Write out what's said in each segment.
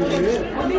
엄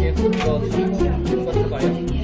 也不知道什么情况管吃管用